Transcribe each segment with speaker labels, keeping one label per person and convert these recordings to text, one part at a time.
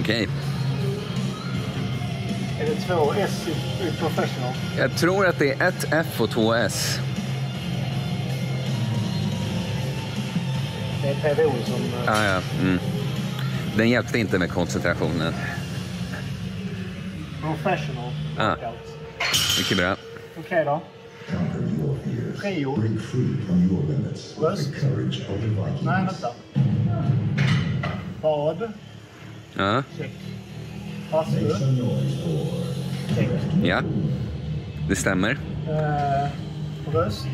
Speaker 1: Okej.
Speaker 2: Är det två S i, i professional?
Speaker 1: Jag tror att det är ett F och två S.
Speaker 2: Det är PVO som...
Speaker 1: Ah, ja. mm. Den hjälpte inte med koncentrationen.
Speaker 2: Professional
Speaker 1: Ah.
Speaker 2: workout.
Speaker 1: Mycket bra.
Speaker 2: Okej då. Prio. Röst. Nej, vänta. Bad.
Speaker 1: Ja.
Speaker 2: Check. Bastu. Check.
Speaker 1: ja. Det stämmer.
Speaker 2: Eh, bröst.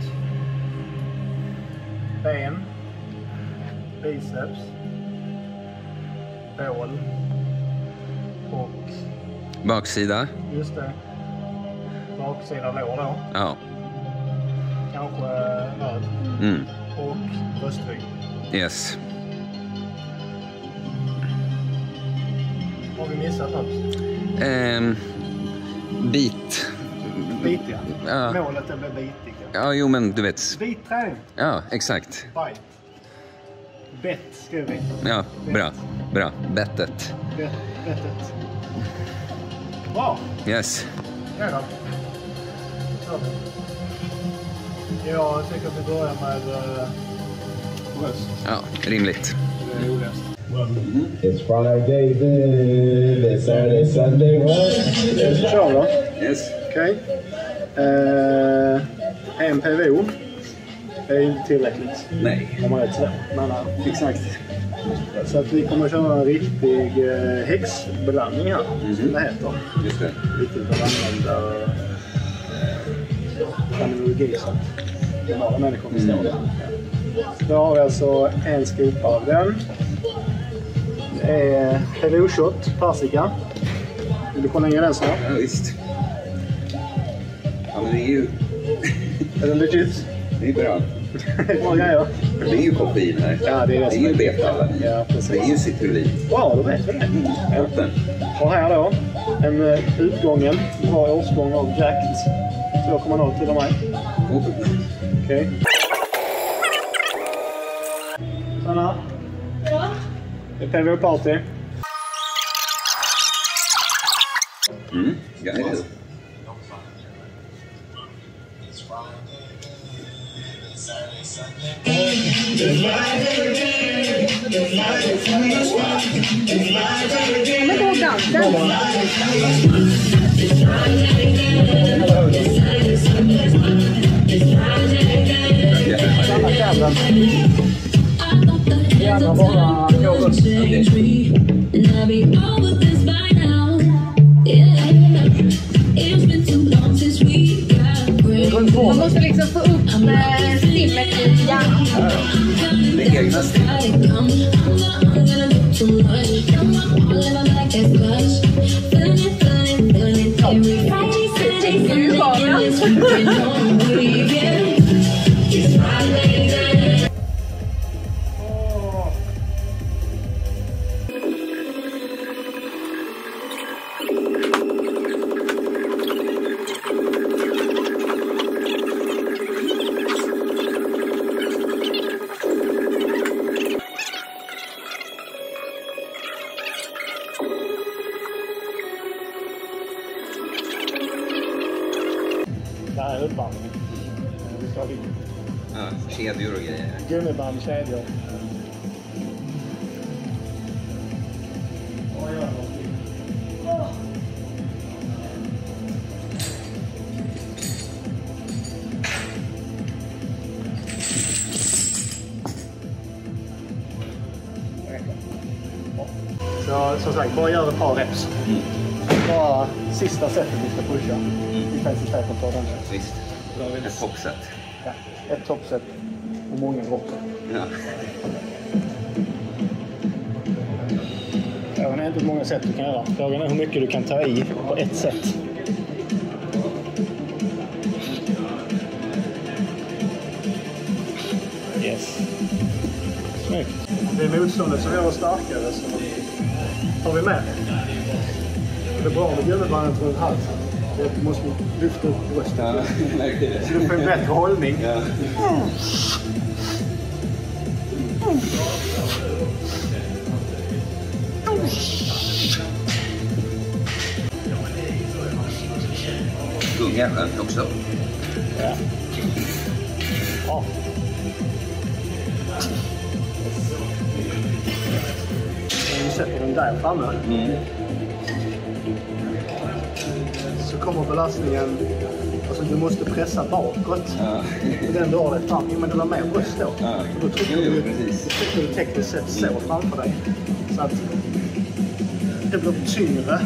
Speaker 2: Ben. Biceps. Bål. Och
Speaker 1: Baksida.
Speaker 2: just det. Baksida lår då.
Speaker 1: Ja.
Speaker 2: Kanske röd.
Speaker 1: Mm.
Speaker 2: Och bröstrygg.
Speaker 1: Yes.
Speaker 2: Har vi missat något?
Speaker 1: Ehm, bit.
Speaker 2: Bitiga.
Speaker 1: Ja.
Speaker 2: Målet är att bli bitig.
Speaker 1: Ja, jo men du vet.
Speaker 2: Bitträning.
Speaker 1: Ja, exakt.
Speaker 2: Bite. Bett skriver vi.
Speaker 1: Ja, bra. Bra. Bettet.
Speaker 2: Bet, bettet. Bra.
Speaker 1: Yes.
Speaker 2: Ja då. Jag tycker att vi börjar med uh, bröst.
Speaker 1: Ja, rimligt.
Speaker 2: Det är roligast.
Speaker 3: It's Friday then, it's Saturday, Sunday, what?
Speaker 2: Kör då.
Speaker 1: Yes.
Speaker 2: Okej. Eh, en PVO. Det är inte tillräckligt.
Speaker 1: Nej.
Speaker 2: Om man är två. Men, ja, exakt. Så att vi kommer köra en riktig eh, häxblandning här. Som det heter.
Speaker 1: Just det.
Speaker 2: Viktigt att använda eh, terminologi så att normala människor förstår det. Då har vi alltså en skopa av den. Det är PVO-shot, persika. Vill du kolla in den snabbt?
Speaker 1: Ja, visst. Ja, men det är ju,
Speaker 2: Är den legit?
Speaker 1: det är bra.
Speaker 2: Bra grejer.
Speaker 1: Det är ju koffein här.
Speaker 2: Ja, det är det
Speaker 1: Det är ju
Speaker 2: är-
Speaker 1: beta.
Speaker 2: Ja, precis.
Speaker 1: Det är ju citrullin.
Speaker 2: Bra, då vet vi det.
Speaker 1: Toppen.
Speaker 2: Och här då, en eh, utgången, bra årsgång av Jacked. 2,0 till och med. Okej. Eu quero ver o Palter.
Speaker 1: Hum, guys. É
Speaker 3: Vamos
Speaker 4: é que eu vou dar? Tá?
Speaker 5: Tá na
Speaker 2: casa? Sanna? Det är PVO Party.
Speaker 1: Mm. Guided.
Speaker 5: Kommer du ihåg dansen?
Speaker 2: Sanna kan den. Gärna bara gå runt.
Speaker 5: Man måste liksom få upp eh, stimmet i hjärnan.
Speaker 1: Det är egna stil.
Speaker 5: Gud vad
Speaker 2: Det
Speaker 1: Kedjor.
Speaker 2: Så som sagt, bara gör ett par reps. Bara sista setet vi ska pusha. Intensiteten på den.
Speaker 1: Visst. Ett toppset.
Speaker 2: Ja, ett toppset och många droppar.
Speaker 1: Ja.
Speaker 2: Frågan är inte hur många sätt du kan göra. Frågan är hur mycket du kan ta i på ett sätt. Yes. Snyggt. Det är motståndet som gör oss starkare så tar vi med. Det är bra med gummibandet runt halsen. Det måste lyfta upp bröstet.
Speaker 1: Ja.
Speaker 2: Så du får en bättre hållning.
Speaker 1: Ja. Good again, huh? Looks
Speaker 2: up. Yeah. Oh. Nu sätter nữa, där framme. Mm. Så kommer belastningen Alltså du måste pressa bakåt.
Speaker 1: Ja.
Speaker 2: Den drar dig fram. Jo, men det var mer bröst då.
Speaker 1: Ja.
Speaker 2: Och då trycker du, du tekniskt sett så framför dig. Så att det blir tyngre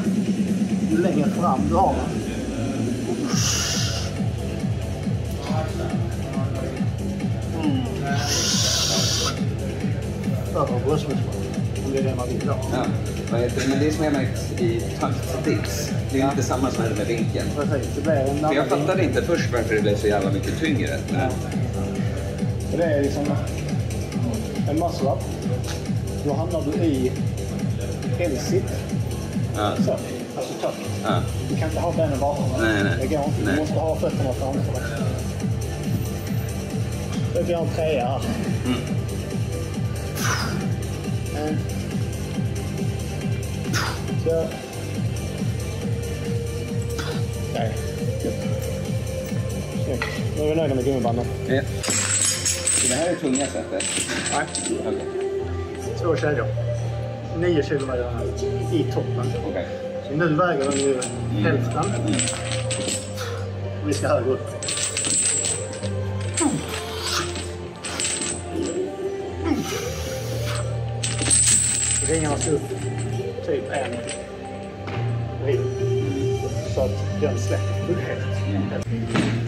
Speaker 2: ju längre fram du har den. Över bröstmusklerna. Om det är det man vill ha.
Speaker 1: Ja. Men det är som jag märkt i taktdips. Det är inte samma som det med vinkeln.
Speaker 2: Precis, det blir en
Speaker 1: För jag fattade inte först varför det blev så jävla mycket tyngre.
Speaker 2: Och det är liksom en muscle up. Då hamnar du i L-sit.
Speaker 1: ja.
Speaker 2: Så, alltså tuck.
Speaker 1: Ja.
Speaker 2: Du kan inte ha benen bakom.
Speaker 1: Nej, nej.
Speaker 2: Det går inte. Du
Speaker 1: Nej.
Speaker 2: måste ha fötterna framför dig. Jag gör en trea här.
Speaker 1: Mm.
Speaker 2: En. Så. Nu är vi nöjda med gummibanden.
Speaker 1: Ja. Så det här är tunga sättet?
Speaker 2: Nej.
Speaker 1: Okej.
Speaker 2: Två kedjor. Nio kilo väger den i toppen.
Speaker 1: Okej.
Speaker 2: Så nu väger den ju hälften. Vi ska högre upp. Ringarna ska upp typ en ring. Så att den släpper helt. Snyggt.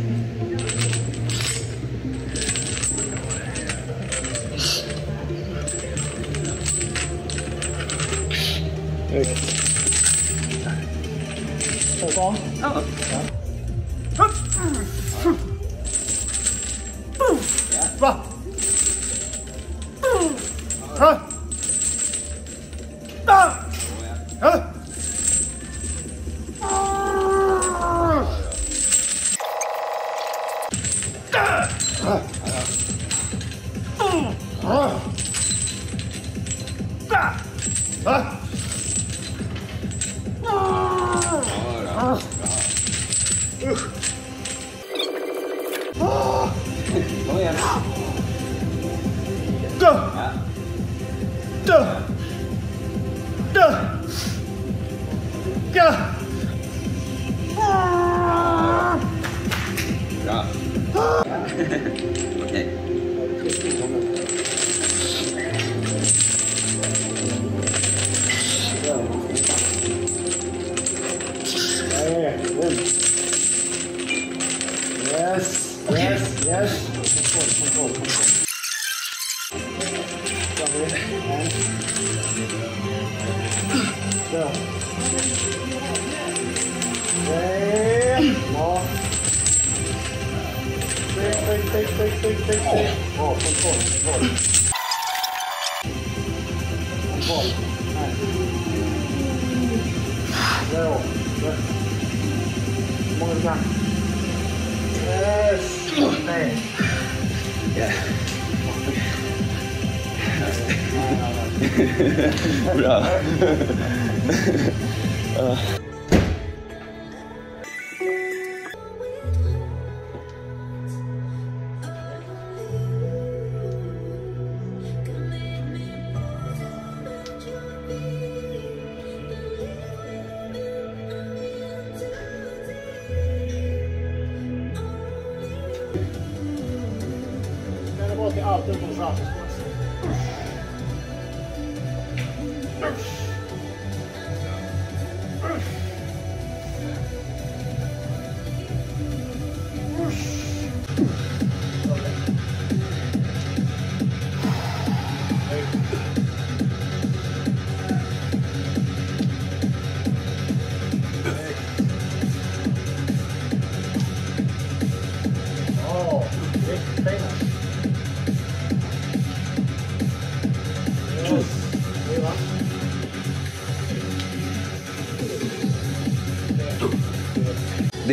Speaker 1: Kom
Speaker 2: Tryck, tryck, tryck, tryck, tryck, tryck, tryck. Bra, kontroll, kontroll. Kontroll. En. Två. Yes. Hur många du kan. Yes. Nej.
Speaker 1: Bra.
Speaker 2: Den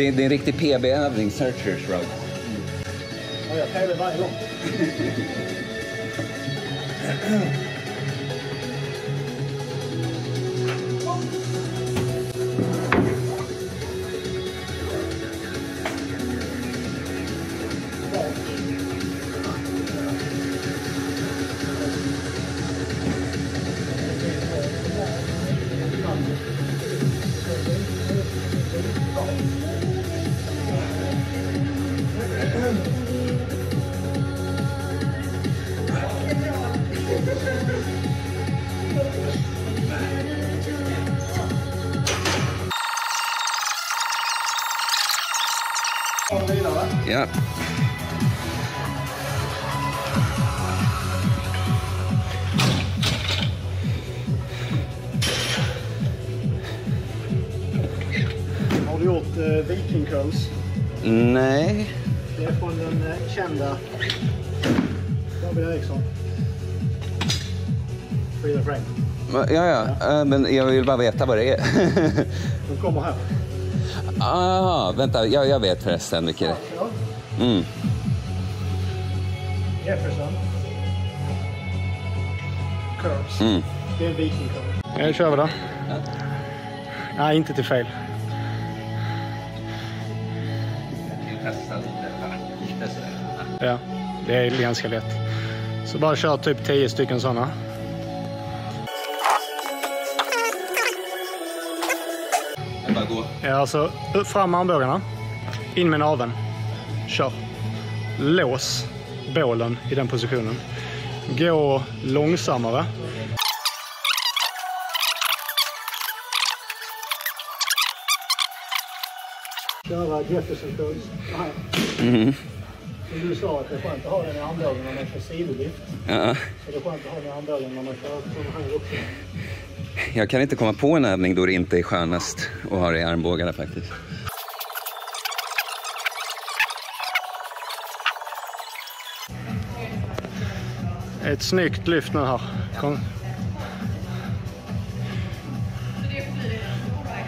Speaker 1: Det är, det är en riktig PB-övning, Searchers Road.
Speaker 2: Ja, jag tävlar varje gång. Det är från den eh, kända David Eriksson. Frida Frank.
Speaker 1: Va- Ja, ja. Eh, Men jag vill bara veta vad det är.
Speaker 2: De kommer här.
Speaker 1: Aha, vänta. Jag, jag vet förresten vilket det
Speaker 2: Ja.
Speaker 1: är. Mm.
Speaker 2: Jefferson. Curls.
Speaker 1: Mm.
Speaker 2: Det är en Viking Curl. Ja, kör vi då. Nej, inte till fel. Ja, det är ganska lätt. Så bara kör typ 10 stycken sådana.
Speaker 1: Bara gå.
Speaker 2: Ja, alltså fram med armbågarna. In med naveln. Kör. Lås bålen i den positionen. Gå långsammare. Köra Jefferson curls.
Speaker 1: Mm.
Speaker 2: Som du sa, att det är skönt att ha den i armbågen när man kör sidolift.
Speaker 1: Ja.
Speaker 2: Så det är skönt att ha den i armbågen när man kör sådana här också.
Speaker 1: Jag kan inte komma på en övning då det inte är skönast att ha det i armbågarna faktiskt.
Speaker 2: Ett snyggt lyft nu här. Kom.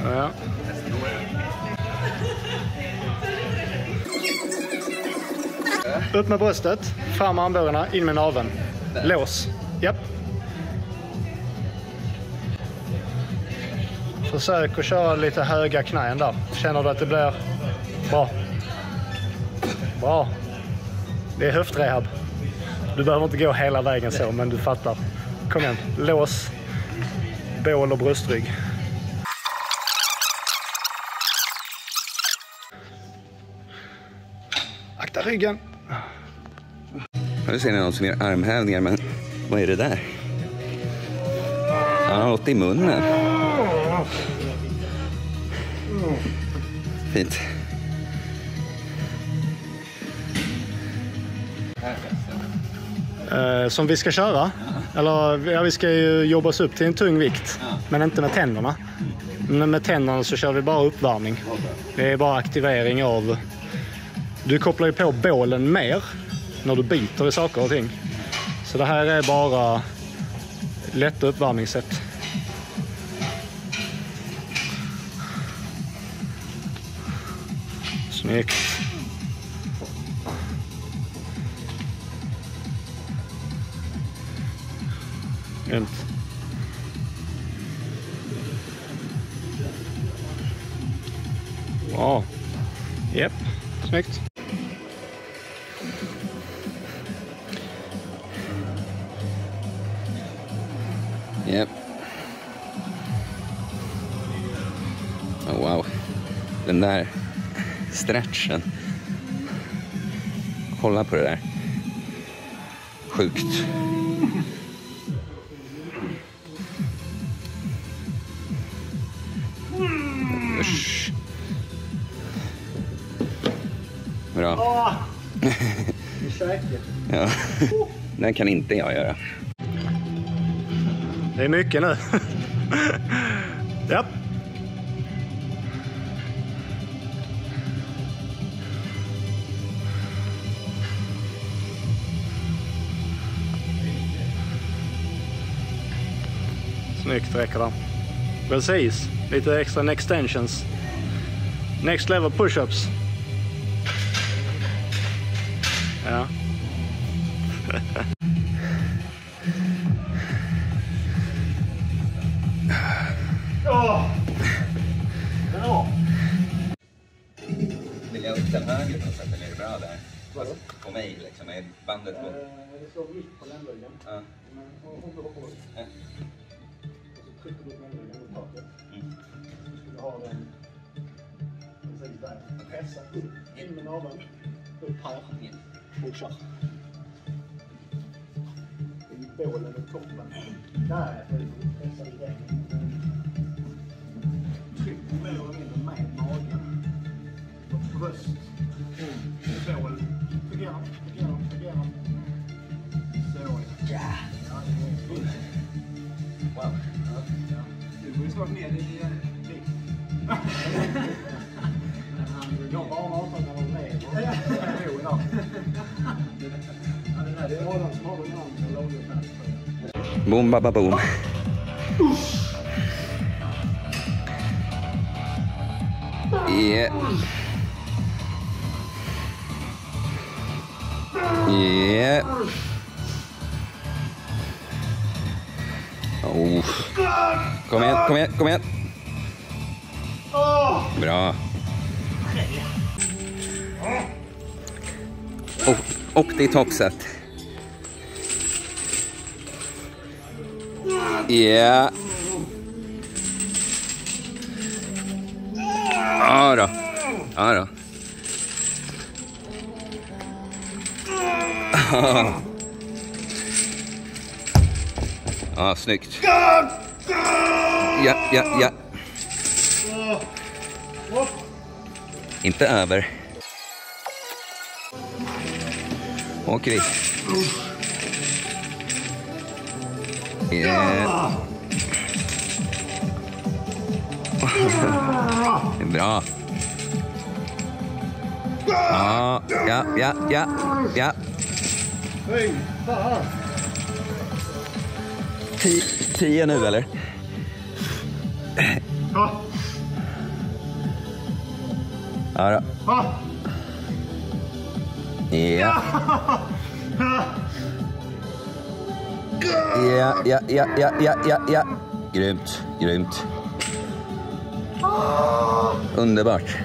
Speaker 2: Ja. Upp med bröstet, fram med armbågarna, in med naveln. Lås. Japp. Försök att köra lite höga knän där. Känner du att det blir bra? Bra. Det är höftrehab. Du behöver inte gå hela vägen så, men du fattar. Kom igen, lås, bål och bröstrygg. Akta ryggen.
Speaker 1: Nu ser ni någon som gör armhävningar, men vad är det där? Han har något i munnen. Fint.
Speaker 2: Eh, som vi ska köra. Eller ja, vi ska ju jobba oss upp till en tung vikt. Men inte med tänderna. Men med tänderna så kör vi bara uppvärmning. Det är bara aktivering av... Du kopplar ju på bålen mer när du biter i saker och ting. Så det här är bara lätta uppvärmningssätt. Snyggt. Grymt. Bra. Japp, snyggt.
Speaker 1: Där stretchen. Kolla på det där. Sjukt. Usch. Bra.
Speaker 2: Käke.
Speaker 1: Ja. Den kan inte jag göra.
Speaker 2: Det är mycket nu. Snyggt räcker det. Precis. Lite extra extensions. Next level push-ups. Ja. Åh! Bra!
Speaker 1: Vill jag upp den på något sätt eller är det bra där? På mig liksom, är bandet på?
Speaker 2: Det står mitt på ländryggen.
Speaker 1: Ja.
Speaker 2: Men om du hoppar upp. skickligt med egen motparter.
Speaker 1: Mm.
Speaker 2: Du skulle ha den precis där. Pressa upp, in med naveln, upp här och kör. I bålen och toppen. Där pressar du iväg. Tryck mer eller mindre med magen. Och bröst, mm. bål. Fungerar, fungerar, fungerar. Så ja. Wow. bomba bomba snart Det det. Boom, ba, ba,
Speaker 1: boom. Yeah. Yeah. Oh. Kom igen, kom igen, kom igen. Bra. Och, och det är toppset. Ja. Ja då. Ja då. Ja, snyggt. Ja, ja, ja. Inte över. Åker vi. Yeah. Det är bra. Ja, ja, ja, ja, ja. Tio, tio nu eller?
Speaker 2: Ja.
Speaker 1: Ja.
Speaker 2: Ja.
Speaker 1: Ja, ja, ja, ja, ja, ja, ja. Grymt, grymt. Underbart.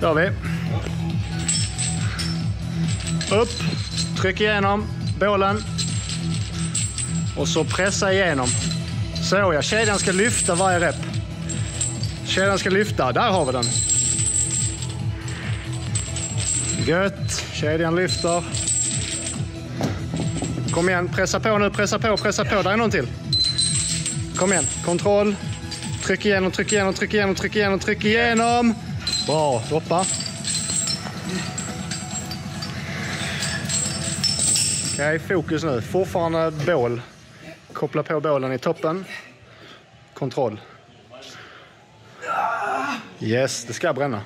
Speaker 2: kör vi. Upp, tryck igenom bålen. Och så pressa igenom. Så ja, kedjan ska lyfta varje rep. Kedjan ska lyfta, där har vi den. Gött, kedjan lyfter. Kom igen, pressa på nu, pressa på, pressa på. Där är någon till. Kom igen, kontroll. Tryck igenom, tryck igenom, tryck igenom, tryck igenom, tryck igenom. Bra, droppa. Okej, fokus nu. Fortfarande bål. Koppla på bålen i toppen. Kontroll. Yes, det ska bränna.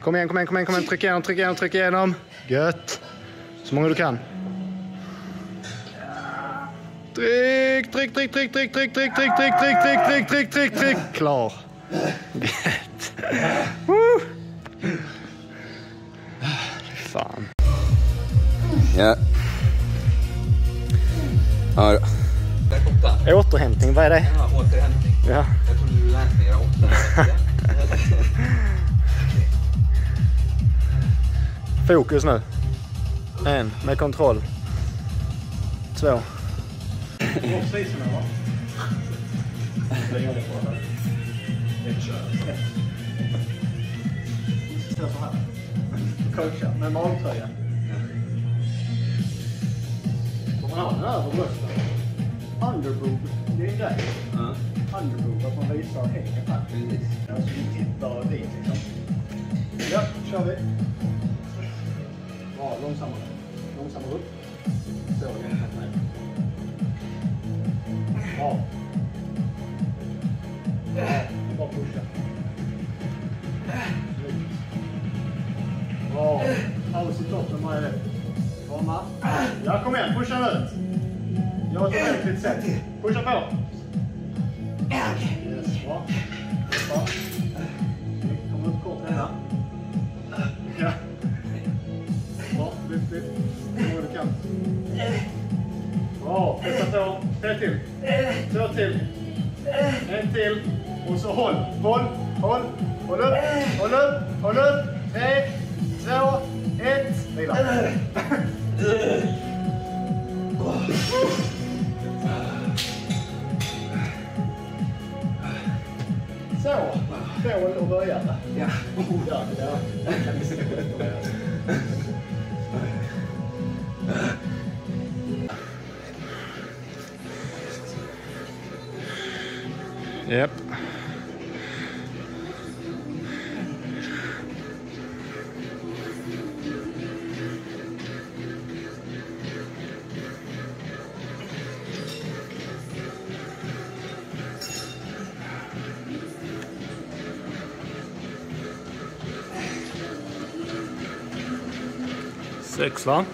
Speaker 2: Kom igen, kom igen, kom igen, kom igen. Tryck igenom, tryck igenom, tryck igenom. Gött. Så många du kan. Tryck, tryck, tryck, tryck, tryck, tryck, tryck, tryck, tryck, tryck, tryck, tryck, tryck, tryck, tryck. Klar. Gött. Fan.
Speaker 1: Ja. Ja då.
Speaker 2: Återhämtning, vad är det?
Speaker 1: Ja, återhämtning.
Speaker 2: Ja.
Speaker 1: Jag trodde du lärt mig göra åtta.
Speaker 2: Fokus nu. En, med kontroll. Två. Coacha med magtröja. Den över bröstet? Underboob, det är en grej.
Speaker 1: Ja,
Speaker 2: Underboob, att man visar hängen här.
Speaker 1: precis.
Speaker 2: Alltså vi tittar dit liksom. Ja, kör vi. Bra, långsammare. Långsammare upp. Så. Bra. Bara pusha. Snyggt. Bra. Paus i toppen rätt. Komma. Ja, kom igen, pusha nu. Gör ett ordentligt sätt. Pusha på. Yes, bra. Bra. Kom upp kort redan. Ja. Bra, lyft, lyft. Så många du kan. Bra, pressa på. Tre till. Två till. En till. Och så håll. Håll, håll. Håll upp, håll upp, håll upp. Tre, två, ett. Vila. Så, bål och började.
Speaker 1: Ja.
Speaker 2: Ja, ja. Japp. Sex va?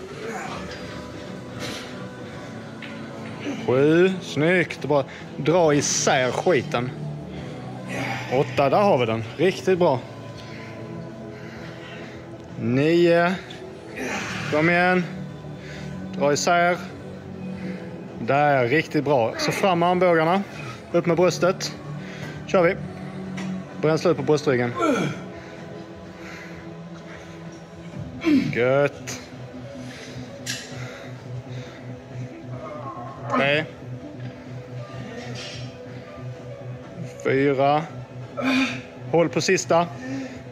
Speaker 2: Sju. Snyggt. Bra. Dra isär skiten. Åtta. Där har vi den. Riktigt bra. Nio. Kom igen. Dra isär. Där. Riktigt bra. Så fram med armbågarna. Upp med bröstet. kör vi. Bränsle ut på bröstryggen. Gött. Fyra. Håll på sista.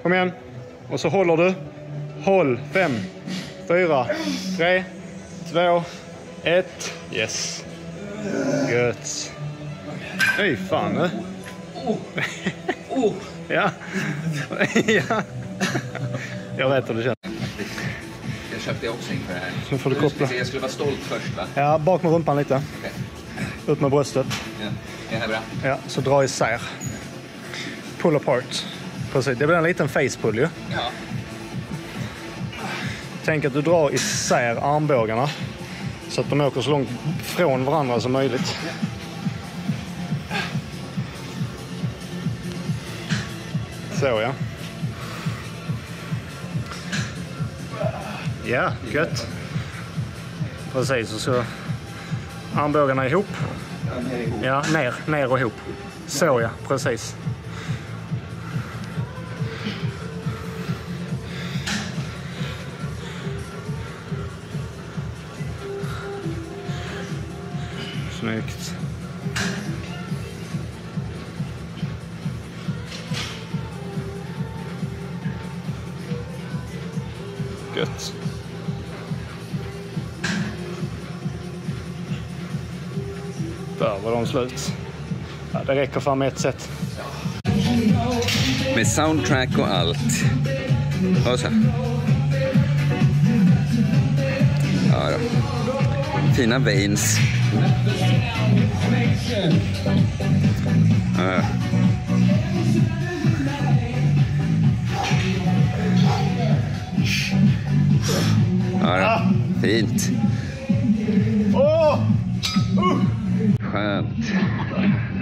Speaker 2: Kom igen. Och så håller du. Håll. Fem. Fyra. Tre. Två. Ett. Yes. Gött. Fy fan du. ja. ja. Jag vet hur det känns.
Speaker 1: Jag köpte också inför det här.
Speaker 2: Nu får du koppla.
Speaker 1: Jag skulle vara stolt först va?
Speaker 2: Ja, bak med rumpan lite.
Speaker 1: Okej.
Speaker 2: Upp med bröstet.
Speaker 1: Ja. Är bra?
Speaker 2: Ja, så dra isär. Pull apart. Precis, det blir en liten facepull ju.
Speaker 1: Ja.
Speaker 2: Tänk att du drar isär armbågarna så att de åker så långt från varandra som möjligt. Så ja. Ja, gött. Precis, och så armbågarna ihop. Ja, ner, ner och ihop. Så ja, precis. Snyggt. Slut. Ja, det räcker med ett set.
Speaker 1: Med soundtrack och allt. Och så. Ja då. Fina veins. Ja, ja. Då. Fint. Skönt.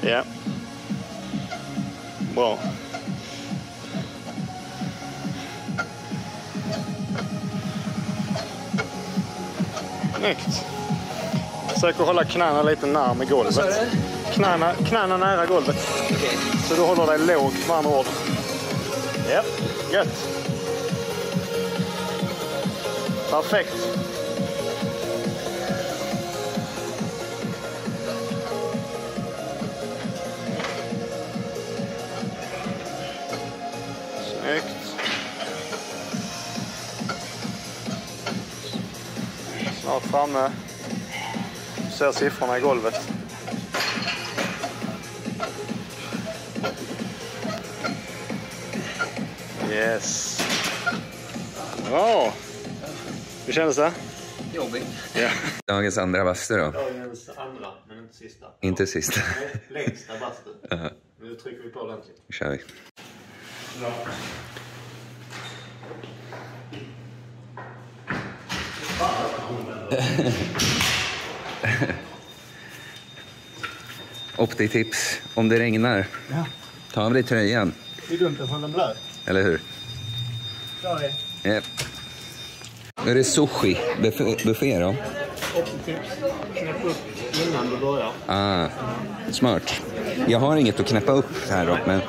Speaker 2: Ja. Bra. Snyggt. Försök att hålla knäna lite närmare golvet. Knäna, knäna nära golvet. Så du håller dig lågt med andra ord. Ja, gött. Perfekt. Snyggt. Snart framme. Ser siffrorna i golvet. Kändes det?
Speaker 1: Jobbigt.
Speaker 2: Ja.
Speaker 1: Dagens andra bastu då.
Speaker 2: Dagens andra, men inte sista.
Speaker 1: Inte sist.
Speaker 2: Längsta bastu.
Speaker 1: Ja,
Speaker 2: Nu trycker vi på ordentligt.
Speaker 1: nu kör vi. Opti-tips. Om det regnar,
Speaker 2: Ja.
Speaker 1: ta av dig tröjan.
Speaker 2: Det är dumt att hålla blöt.
Speaker 1: Eller hur?
Speaker 2: Kör vi.
Speaker 1: Yep. Är det sushi buffé, buffé då.
Speaker 2: Opti-tips. Knäpp upp innan du börjar.
Speaker 1: Ah, smart. Jag har inget att knäppa upp här då, men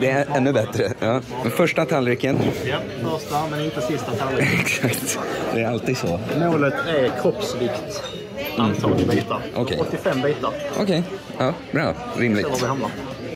Speaker 1: det är ännu bättre. Ja. Första tallriken.
Speaker 2: Ja, första men inte sista tallriken.
Speaker 1: Exakt. Det är alltid så.
Speaker 2: Målet är kroppsvikt. Antal bitar.
Speaker 1: Okej.
Speaker 2: 85 bitar.
Speaker 1: Okej, ja, bra. Rimligt.